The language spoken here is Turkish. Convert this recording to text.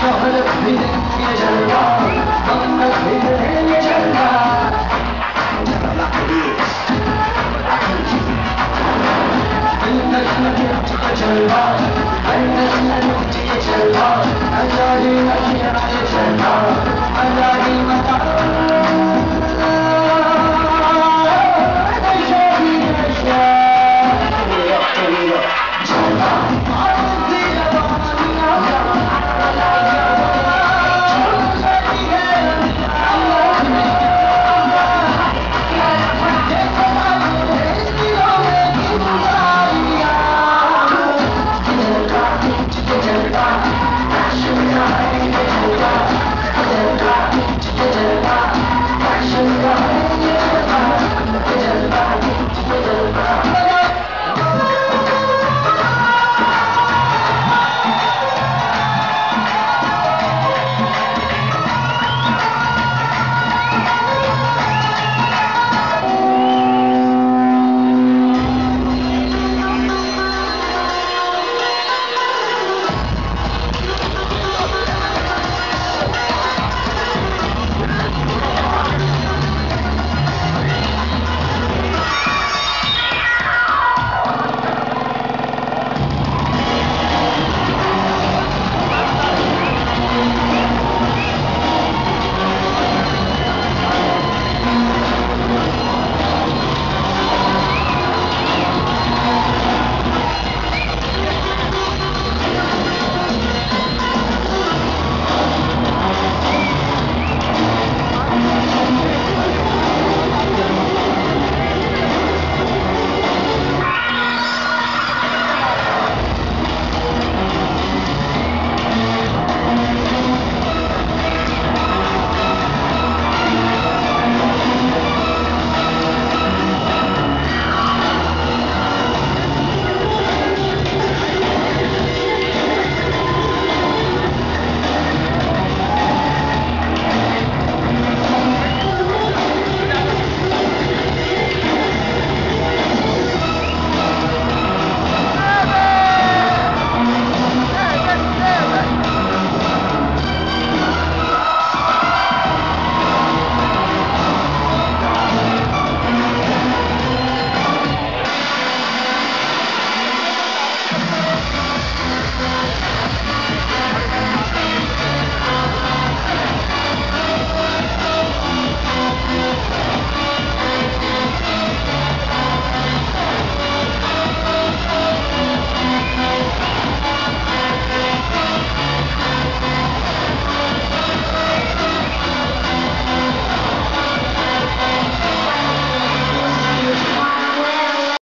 Çok ölüp gidip gideceğim